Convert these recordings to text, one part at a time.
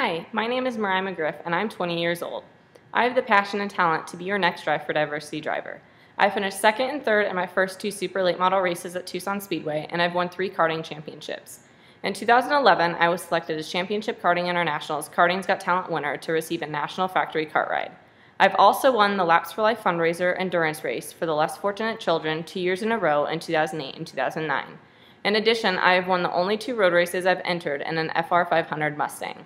Hi, my name is Mariah McGriff, and I'm 20 years old. I have the passion and talent to be your next Drive for Diversity driver. I finished second and third in my first two super late model races at Tucson Speedway, and I've won three karting championships. In 2011, I was selected as Championship Karting International's Karting's Got Talent winner to receive a national factory kart ride. I've also won the Laps for Life fundraiser endurance race for the less fortunate children two years in a row in 2008 and 2009. In addition, I have won the only two road races I've entered in an FR500 Mustang.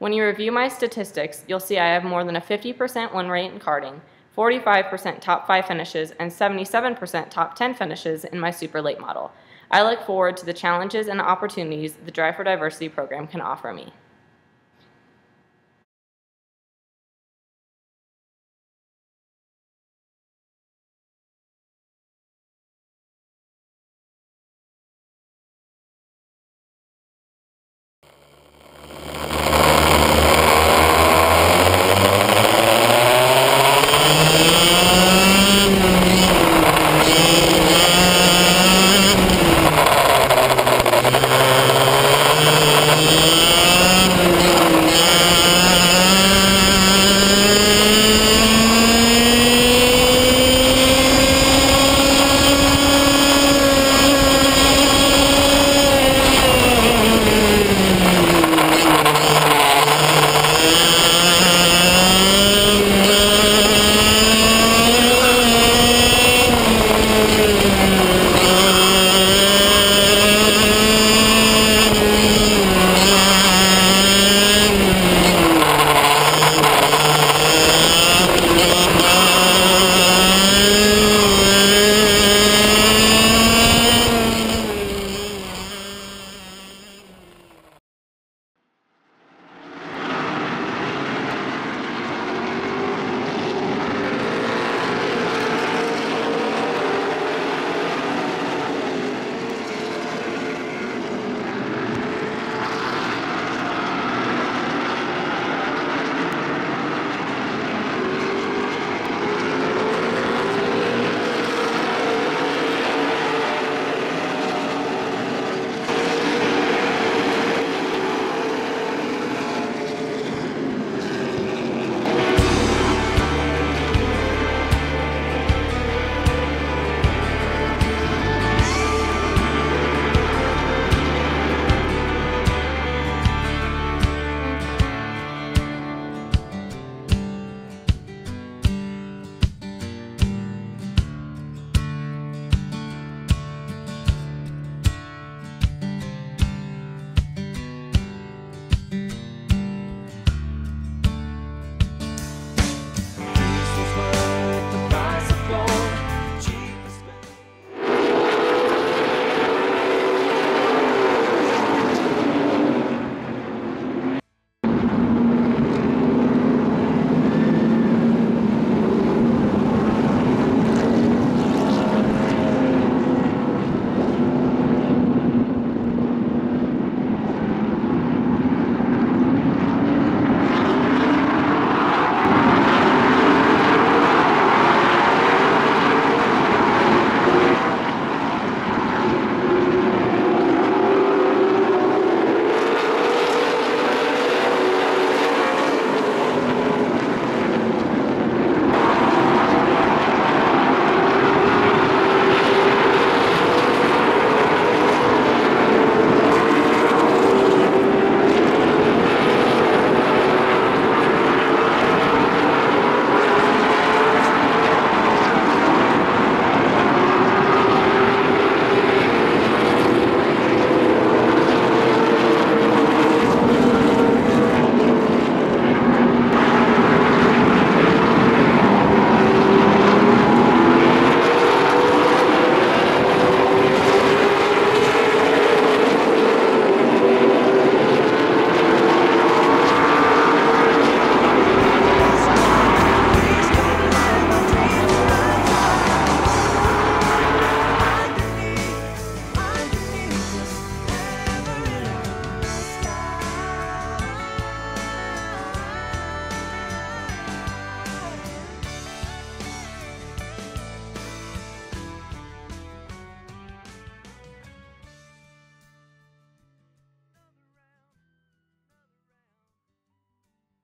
When you review my statistics, you'll see I have more than a 50% win rate in karting, 45% top 5 finishes, and 77% top 10 finishes in my super late model. I look forward to the challenges and opportunities the Drive for Diversity program can offer me.